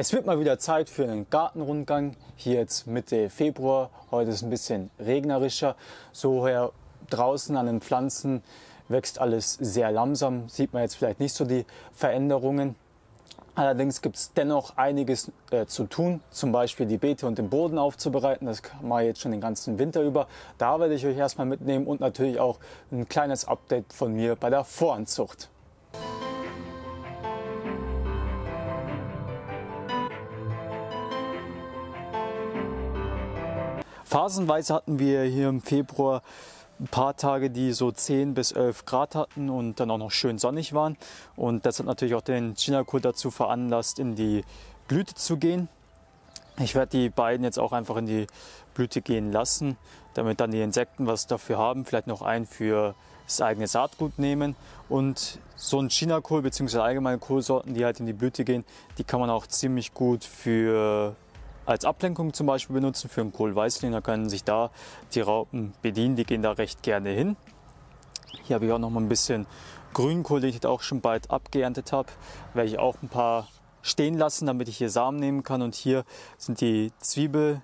Es wird mal wieder Zeit für einen Gartenrundgang. Hier jetzt Mitte Februar. Heute ist ein bisschen regnerischer. So her draußen an den Pflanzen wächst alles sehr langsam. Sieht man jetzt vielleicht nicht so die Veränderungen. Allerdings gibt es dennoch einiges äh, zu tun, zum Beispiel die Beete und den Boden aufzubereiten. Das mache ich jetzt schon den ganzen Winter über. Da werde ich euch erstmal mitnehmen und natürlich auch ein kleines Update von mir bei der Voranzucht. Phasenweise hatten wir hier im Februar ein paar Tage, die so 10 bis 11 Grad hatten und dann auch noch schön sonnig waren. Und das hat natürlich auch den Chinakohl dazu veranlasst, in die Blüte zu gehen. Ich werde die beiden jetzt auch einfach in die Blüte gehen lassen, damit dann die Insekten was dafür haben, vielleicht noch einen für das eigene Saatgut nehmen. Und so ein Chinakohl bzw. allgemeine Kohlsorten, die halt in die Blüte gehen, die kann man auch ziemlich gut für als Ablenkung zum Beispiel benutzen für einen Kohlweißling. Da können sich da die Raupen bedienen, die gehen da recht gerne hin. Hier habe ich auch noch mal ein bisschen Grünkohl, den ich auch schon bald abgeerntet habe. Werde ich auch ein paar stehen lassen, damit ich hier Samen nehmen kann. Und hier sind die Zwiebel,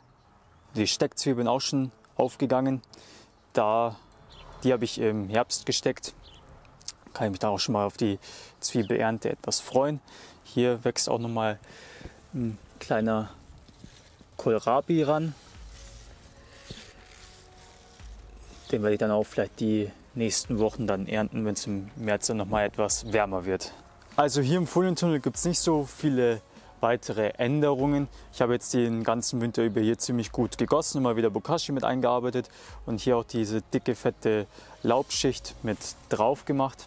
die Steckzwiebeln auch schon aufgegangen. Da, die habe ich im Herbst gesteckt. Kann ich mich da auch schon mal auf die Zwiebelernte etwas freuen. Hier wächst auch noch mal ein kleiner Kohlrabi ran. Den werde ich dann auch vielleicht die nächsten Wochen dann ernten, wenn es im März dann nochmal etwas wärmer wird. Also hier im Folientunnel gibt es nicht so viele weitere Änderungen. Ich habe jetzt den ganzen Winter über hier ziemlich gut gegossen, immer wieder Bokashi mit eingearbeitet und hier auch diese dicke, fette Laubschicht mit drauf gemacht.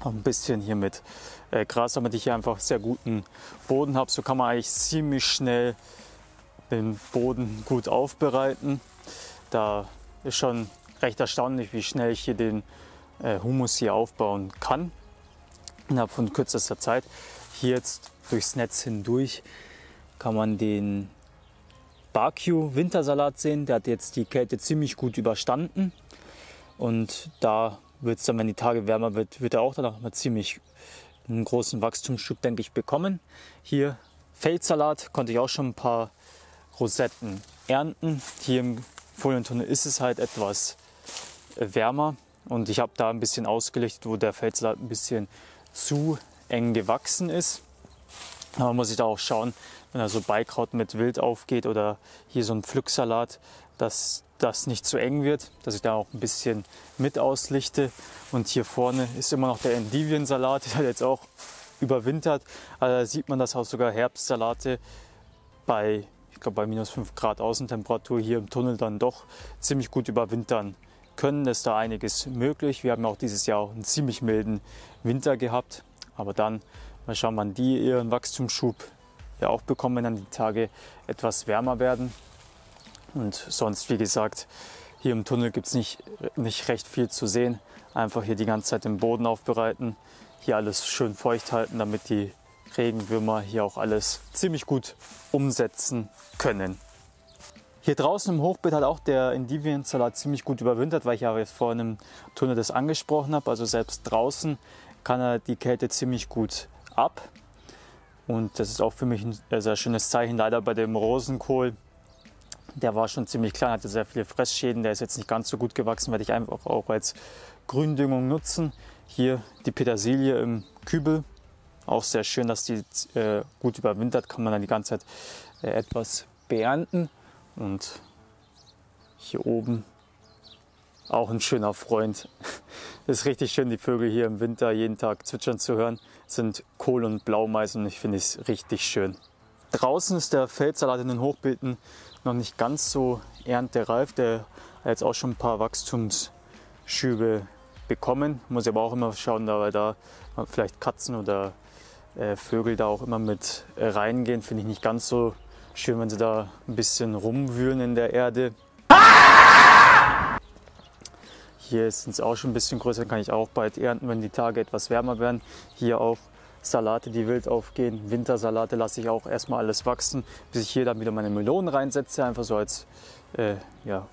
Ein bisschen hier mit äh, Gras, damit ich hier einfach sehr guten Boden habe. So kann man eigentlich ziemlich schnell den Boden gut aufbereiten. Da ist schon recht erstaunlich, wie schnell ich hier den äh, Humus hier aufbauen kann. Innerhalb von kürzester Zeit. Hier jetzt durchs Netz hindurch kann man den Barbecue Wintersalat sehen. Der hat jetzt die Kälte ziemlich gut überstanden. Und da wird es dann, wenn die Tage wärmer wird, wird er auch dann noch mal ziemlich einen großen Wachstumsschub, denke ich, bekommen. Hier Feldsalat konnte ich auch schon ein paar Rosetten ernten. Hier im Folientunnel ist es halt etwas wärmer und ich habe da ein bisschen ausgelichtet, wo der Feldsalat ein bisschen zu eng gewachsen ist. Aber muss ich da auch schauen, wenn da so Beikraut mit Wild aufgeht oder hier so ein Pflücksalat, dass das nicht zu eng wird, dass ich da auch ein bisschen mit auslichte. Und hier vorne ist immer noch der Endiviensalat, der jetzt auch überwintert. Also da sieht man, dass auch sogar Herbstsalate bei glaube bei minus 5 Grad Außentemperatur hier im Tunnel dann doch ziemlich gut überwintern können. ist da einiges möglich. Wir haben auch dieses Jahr einen ziemlich milden Winter gehabt. Aber dann mal schauen, wann die ihren Wachstumsschub ja auch bekommen, wenn dann die Tage etwas wärmer werden. Und sonst, wie gesagt, hier im Tunnel gibt es nicht, nicht recht viel zu sehen. Einfach hier die ganze Zeit den Boden aufbereiten, hier alles schön feucht halten, damit die Regenwürmer hier auch alles ziemlich gut umsetzen können. Hier draußen im Hochbeet hat auch der Endiviensalat ziemlich gut überwintert, weil ich ja jetzt vor einem Tunnel das angesprochen habe. Also selbst draußen kann er die Kälte ziemlich gut ab. Und das ist auch für mich ein sehr schönes Zeichen. Leider bei dem Rosenkohl, der war schon ziemlich klein, hatte sehr viele Fressschäden. Der ist jetzt nicht ganz so gut gewachsen, werde ich einfach auch als Gründüngung nutzen. Hier die Petersilie im Kübel auch sehr schön, dass die äh, gut überwintert, kann man dann die ganze Zeit äh, etwas beernten. Und hier oben auch ein schöner Freund. Es ist richtig schön, die Vögel hier im Winter jeden Tag zwitschern zu hören. Es sind Kohl- und Blaumais und ich finde es richtig schön. Draußen ist der Feldsalat in den Hochbeeten noch nicht ganz so erntereif. Der hat jetzt auch schon ein paar Wachstumsschübe bekommen. Muss aber auch immer schauen, da, weil da vielleicht Katzen oder äh, Vögel da auch immer mit äh, reingehen. Finde ich nicht ganz so schön, wenn sie da ein bisschen rumwühlen in der Erde. Hier sind es auch schon ein bisschen größer, kann ich auch bald ernten, wenn die Tage etwas wärmer werden. Hier auch Salate, die wild aufgehen. Wintersalate lasse ich auch erstmal alles wachsen, bis ich hier dann wieder meine Melonen reinsetze, einfach so als äh, ja,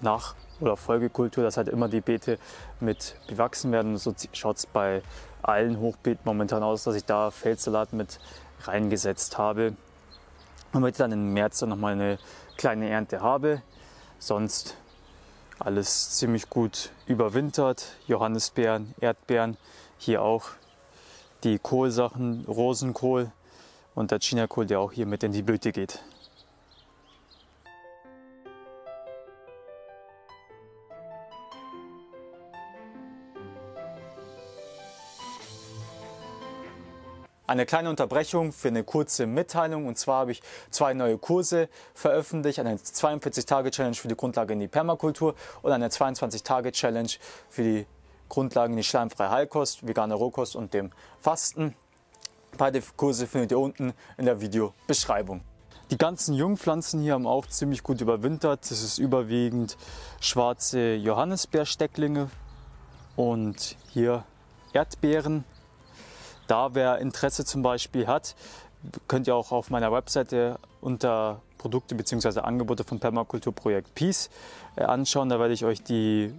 Nach- oder Folgekultur, dass halt immer die Beete mit bewachsen werden. So schaut es bei allen Hochbeeten momentan aus, dass ich da Feldsalat mit reingesetzt habe. damit ich dann im März dann nochmal eine kleine Ernte habe. Sonst alles ziemlich gut überwintert. Johannisbeeren, Erdbeeren, hier auch die Kohlsachen, Rosenkohl und der Chinakohl, der auch hier mit in die Blüte geht. Eine kleine Unterbrechung für eine kurze Mitteilung. Und zwar habe ich zwei neue Kurse veröffentlicht. Eine 42-Tage-Challenge für die Grundlage in die Permakultur und eine 22-Tage-Challenge für die Grundlagen in die schleimfreie Heilkost, vegane Rohkost und dem Fasten. Beide Kurse findet ihr unten in der Videobeschreibung. Die ganzen Jungpflanzen hier haben auch ziemlich gut überwintert. Das ist überwiegend schwarze Johannisbeerstecklinge und hier Erdbeeren da wer Interesse zum Beispiel hat, könnt ihr auch auf meiner Webseite unter Produkte bzw. Angebote vom Permakulturprojekt Peace äh, anschauen. Da werde ich euch die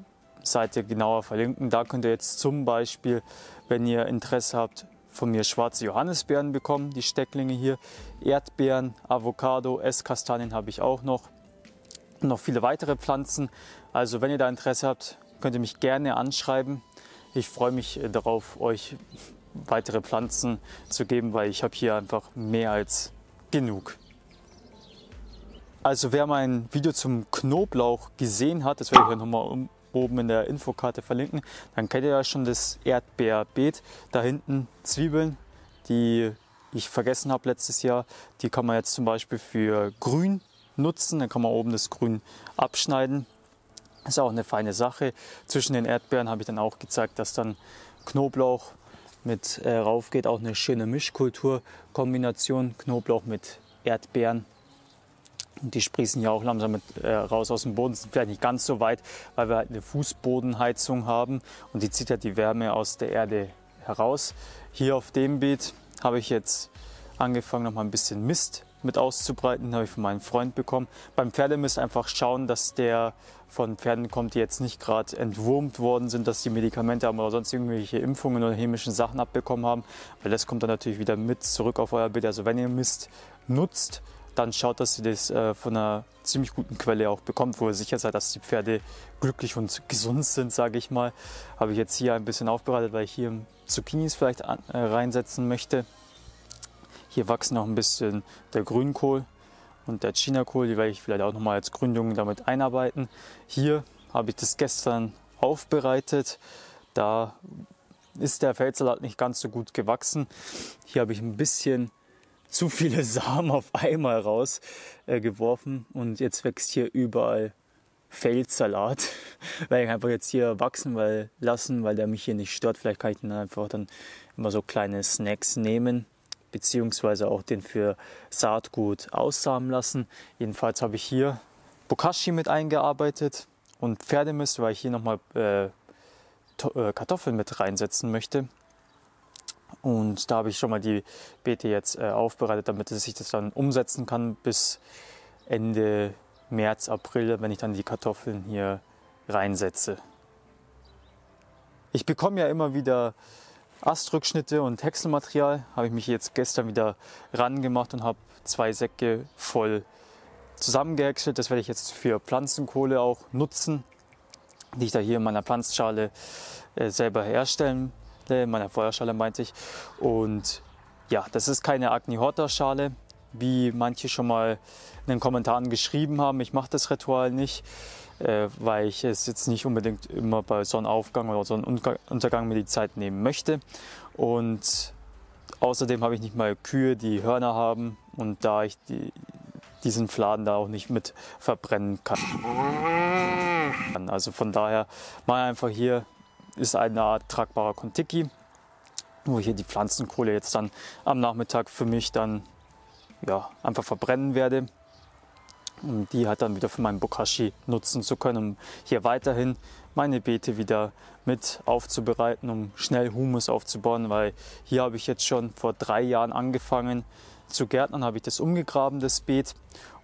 Seite genauer verlinken. Da könnt ihr jetzt zum Beispiel, wenn ihr Interesse habt, von mir schwarze Johannisbeeren bekommen, die Stecklinge hier, Erdbeeren, Avocado, Esskastanien habe ich auch noch und noch viele weitere Pflanzen. Also wenn ihr da Interesse habt, könnt ihr mich gerne anschreiben. Ich freue mich äh, darauf, euch weitere Pflanzen zu geben, weil ich habe hier einfach mehr als genug. Also wer mein Video zum Knoblauch gesehen hat, das werde ich ja nochmal oben in der Infokarte verlinken, dann kennt ihr ja schon das Erdbeerbeet. Da hinten Zwiebeln, die ich vergessen habe letztes Jahr, die kann man jetzt zum Beispiel für Grün nutzen. Dann kann man oben das Grün abschneiden. Ist auch eine feine Sache. Zwischen den Erdbeeren habe ich dann auch gezeigt, dass dann Knoblauch mit äh, rauf geht. Auch eine schöne Mischkulturkombination. Knoblauch mit Erdbeeren. Und die sprießen ja auch langsam mit, äh, raus aus dem Boden. Sind vielleicht nicht ganz so weit, weil wir halt eine Fußbodenheizung haben. Und die zieht ja die Wärme aus der Erde heraus. Hier auf dem Beet habe ich jetzt angefangen, noch mal ein bisschen Mist mit auszubreiten, habe ich von meinem Freund bekommen. Beim Pferdemist einfach schauen, dass der von Pferden kommt, die jetzt nicht gerade entwurmt worden sind, dass die Medikamente haben oder sonst irgendwelche Impfungen oder chemischen Sachen abbekommen haben, weil das kommt dann natürlich wieder mit zurück auf euer Beet. Also wenn ihr Mist nutzt, dann schaut, dass ihr das äh, von einer ziemlich guten Quelle auch bekommt, wo ihr sicher seid, dass die Pferde glücklich und gesund sind, sage ich mal. Habe ich jetzt hier ein bisschen aufbereitet, weil ich hier Zucchinis vielleicht an, äh, reinsetzen möchte. Hier wachsen noch ein bisschen der Grünkohl und der Chinakohl, die werde ich vielleicht auch nochmal als Gründung damit einarbeiten. Hier habe ich das gestern aufbereitet. Da ist der Feldsalat nicht ganz so gut gewachsen. Hier habe ich ein bisschen zu viele Samen auf einmal rausgeworfen äh, und jetzt wächst hier überall Feldsalat. Werde ich einfach jetzt hier wachsen weil, lassen, weil der mich hier nicht stört. Vielleicht kann ich dann einfach dann immer so kleine Snacks nehmen beziehungsweise auch den für Saatgut aussamen lassen. Jedenfalls habe ich hier Bokashi mit eingearbeitet und Pferdemist, weil ich hier nochmal äh, äh, Kartoffeln mit reinsetzen möchte. Und da habe ich schon mal die Beete jetzt äh, aufbereitet, damit ich das dann umsetzen kann bis Ende März, April, wenn ich dann die Kartoffeln hier reinsetze. Ich bekomme ja immer wieder Astrückschnitte und Häckselmaterial habe ich mich jetzt gestern wieder ran gemacht und habe zwei Säcke voll zusammengehäckselt. Das werde ich jetzt für Pflanzenkohle auch nutzen, die ich da hier in meiner Pflanzschale äh, selber herstellen, in meiner Feuerschale meinte ich. Und ja, das ist keine Agni Horta Schale, wie manche schon mal in den Kommentaren geschrieben haben. Ich mache das Ritual nicht äh, weil ich es jetzt nicht unbedingt immer bei Sonnenaufgang oder Sonnenuntergang mir die Zeit nehmen möchte. Und außerdem habe ich nicht mal Kühe, die Hörner haben und da ich die, diesen Fladen da auch nicht mit verbrennen kann. Also von daher mal einfach hier ist eine Art tragbarer Kontiki, wo hier die Pflanzenkohle jetzt dann am Nachmittag für mich dann ja, einfach verbrennen werde um die halt dann wieder für meinen Bokashi nutzen zu können, um hier weiterhin meine Beete wieder mit aufzubereiten, um schnell Humus aufzubauen, weil hier habe ich jetzt schon vor drei Jahren angefangen zu gärtnern, habe ich das umgegraben, das Beet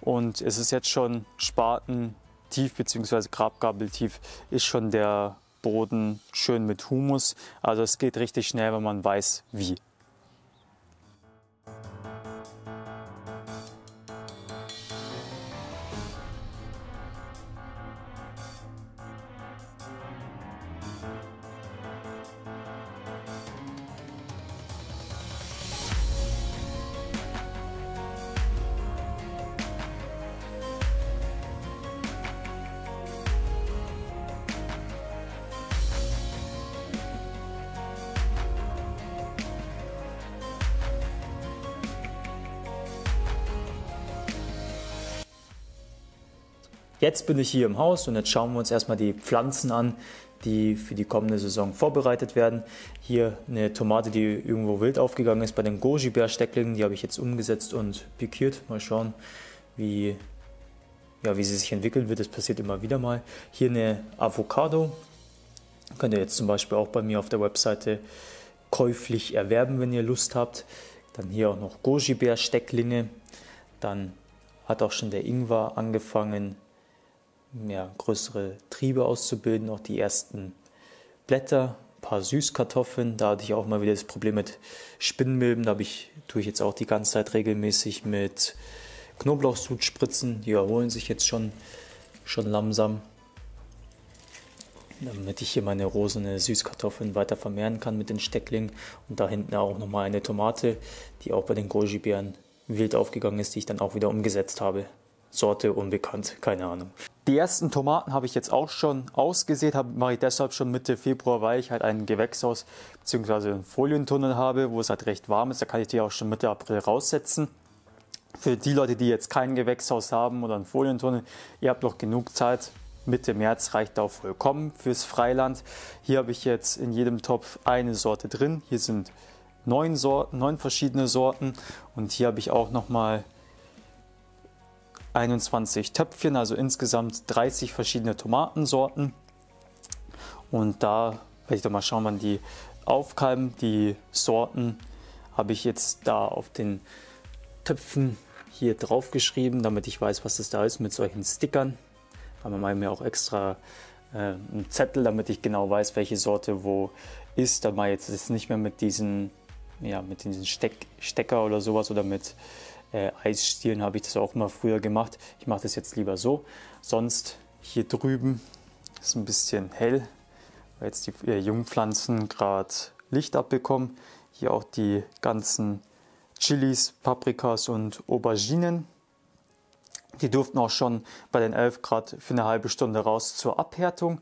und es ist jetzt schon spatentief bzw. Grabgabeltief ist schon der Boden schön mit Humus, also es geht richtig schnell, wenn man weiß wie. Jetzt bin ich hier im Haus und jetzt schauen wir uns erstmal die Pflanzen an, die für die kommende Saison vorbereitet werden. Hier eine Tomate, die irgendwo wild aufgegangen ist bei den Goji-Bär-Stecklingen. Die habe ich jetzt umgesetzt und pikiert. Mal schauen, wie, ja, wie sie sich entwickeln wird. Das passiert immer wieder mal. Hier eine Avocado. Könnt ihr jetzt zum Beispiel auch bei mir auf der Webseite käuflich erwerben, wenn ihr Lust habt. Dann hier auch noch Goji-Bär-Stecklinge. Dann hat auch schon der Ingwer angefangen, ja, größere Triebe auszubilden, auch die ersten Blätter, ein paar Süßkartoffeln. Da hatte ich auch mal wieder das Problem mit Spinnmilben. Da ich, tue ich jetzt auch die ganze Zeit regelmäßig mit Knoblauchsud spritzen. Die erholen sich jetzt schon, schon langsam. Damit ich hier meine rosene Süßkartoffeln weiter vermehren kann mit den Stecklingen. Und da hinten auch nochmal eine Tomate, die auch bei den Goji-Beeren wild aufgegangen ist, die ich dann auch wieder umgesetzt habe. Sorte unbekannt, keine Ahnung. Die ersten Tomaten habe ich jetzt auch schon ausgesät, mache ich deshalb schon Mitte Februar, weil ich halt ein Gewächshaus bzw. einen Folientunnel habe, wo es halt recht warm ist. Da kann ich die auch schon Mitte April raussetzen. Für die Leute, die jetzt kein Gewächshaus haben oder einen Folientunnel, ihr habt noch genug Zeit. Mitte März reicht auch vollkommen fürs Freiland. Hier habe ich jetzt in jedem Topf eine Sorte drin. Hier sind neun, Sorten, neun verschiedene Sorten und hier habe ich auch noch mal 21 Töpfchen, also insgesamt 30 verschiedene Tomatensorten. Und da werde ich doch mal schauen, wann die aufkeimen. Die Sorten habe ich jetzt da auf den Töpfen hier drauf geschrieben, damit ich weiß, was das da ist mit solchen Stickern. Aber mache mir auch extra äh, einen Zettel, damit ich genau weiß, welche Sorte wo ist. Da ich jetzt nicht mehr mit diesen, ja, mit diesen Steck, Stecker oder sowas oder mit äh, Eisstielen habe ich das auch mal früher gemacht. Ich mache das jetzt lieber so. Sonst hier drüben ist ein bisschen hell, weil jetzt die äh, Jungpflanzen gerade Licht abbekommen. Hier auch die ganzen Chilis, Paprikas und Auberginen. Die durften auch schon bei den 11 Grad für eine halbe Stunde raus zur Abhärtung.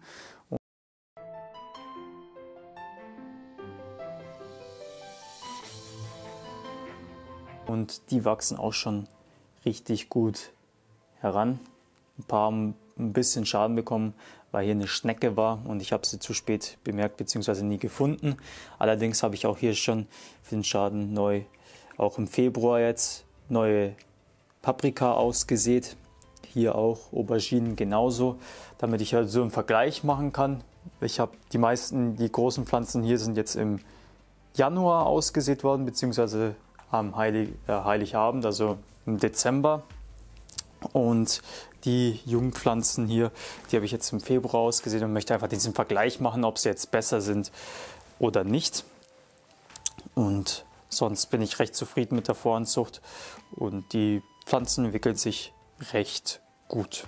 Die wachsen auch schon richtig gut heran. Ein paar haben ein bisschen Schaden bekommen, weil hier eine Schnecke war und ich habe sie zu spät bemerkt bzw. nie gefunden. Allerdings habe ich auch hier schon für den Schaden neu, auch im Februar jetzt, neue Paprika ausgesät. Hier auch Auberginen genauso, damit ich halt so einen Vergleich machen kann. Ich habe die meisten, die großen Pflanzen hier sind jetzt im Januar ausgesät worden, beziehungsweise am Heilig, äh, Heiligabend, also im Dezember. Und die Jungpflanzen hier, die habe ich jetzt im Februar ausgesehen und möchte einfach diesen Vergleich machen, ob sie jetzt besser sind oder nicht. Und sonst bin ich recht zufrieden mit der Voranzucht und die Pflanzen entwickeln sich recht gut.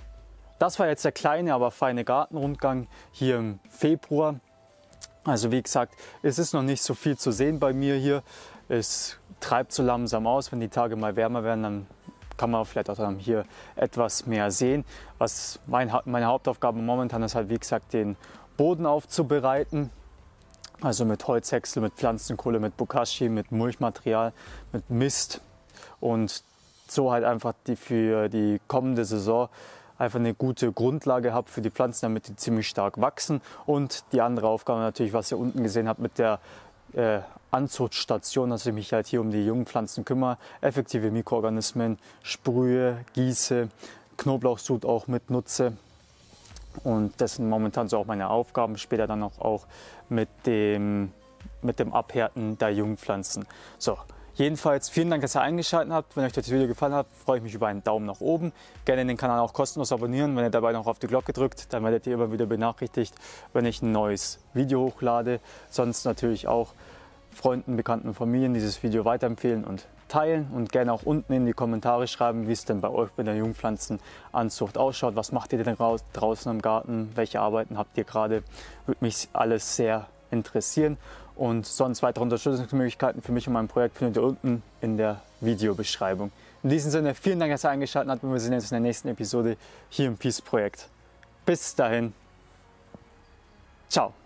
Das war jetzt der kleine, aber feine Gartenrundgang hier im Februar. Also wie gesagt, es ist noch nicht so viel zu sehen bei mir hier. Es treibt so langsam aus. Wenn die Tage mal wärmer werden, dann kann man vielleicht auch dann hier etwas mehr sehen. Was mein, meine Hauptaufgabe momentan ist halt, wie gesagt, den Boden aufzubereiten. Also mit Holzhäcksel, mit Pflanzenkohle, mit Bokashi, mit Mulchmaterial, mit Mist und so halt einfach die für die kommende Saison einfach eine gute Grundlage habe für die Pflanzen, damit die ziemlich stark wachsen. Und die andere Aufgabe natürlich, was ihr unten gesehen habt mit der äh, Anzuchtstation, dass ich mich halt hier um die jungen Pflanzen kümmere, effektive Mikroorganismen sprühe, gieße, Knoblauchsud auch mit nutze. Und das sind momentan so auch meine Aufgaben, später dann auch, auch mit, dem, mit dem Abhärten der Jungpflanzen. So, Jedenfalls vielen Dank, dass ihr eingeschaltet habt. Wenn euch das Video gefallen hat, freue ich mich über einen Daumen nach oben. Gerne den Kanal auch kostenlos abonnieren. Wenn ihr dabei noch auf die Glocke drückt, dann werdet ihr immer wieder benachrichtigt, wenn ich ein neues Video hochlade. Sonst natürlich auch Freunden, Bekannten Familien dieses Video weiterempfehlen und teilen und gerne auch unten in die Kommentare schreiben, wie es denn bei euch bei der Jungpflanzenanzucht ausschaut. Was macht ihr denn draußen im Garten? Welche Arbeiten habt ihr gerade? Würde mich alles sehr interessieren. Und sonst weitere Unterstützungsmöglichkeiten für mich und mein Projekt findet ihr unten in der Videobeschreibung. In diesem Sinne, vielen Dank, dass ihr eingeschaltet habt und wir sehen uns in der nächsten Episode hier im Peace Projekt. Bis dahin. Ciao.